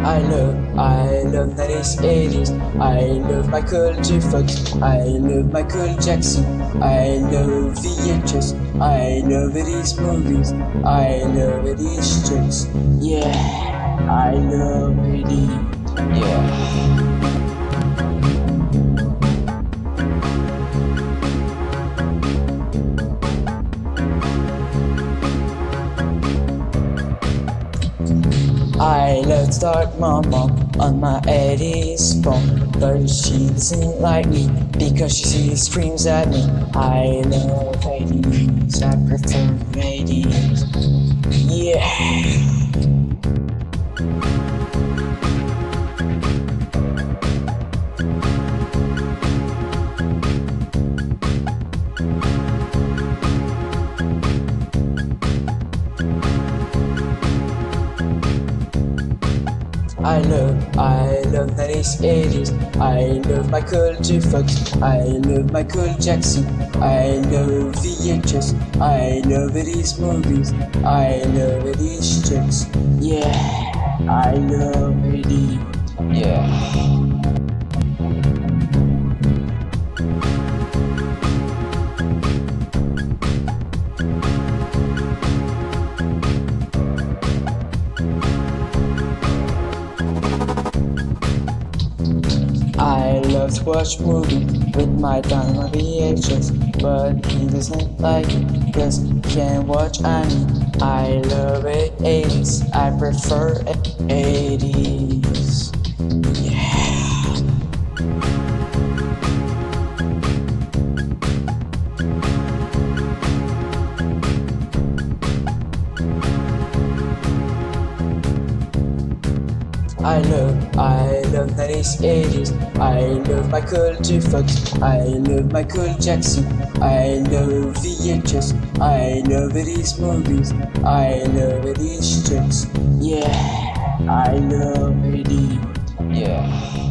I love, I love that it's 80s. I love Michael J. Fox. I love Michael Jackson. I love VHS. I love these movies. I love these tricks. Yeah, I love 80s, Yeah. I love start my mom on my 80s phone. But she doesn't like me because she screams at me. I love 80s, I prefer 80s Yeah I love, I love that it's 80s. I love Michael J. Fox. I love Michael Jackson. I love VHS. I love these movies. I love these chicks. Yeah, I love it. Yeah. Love watch movies with my on VHS, but he doesn't like it cause he can't watch anime. I love it 80s, I prefer 80s. I love, I love that it's 80s. I love Michael J. Fox. I love Michael Jackson. I love VHS. I love these movies. I love these chicks. Yeah, I love it. Yeah.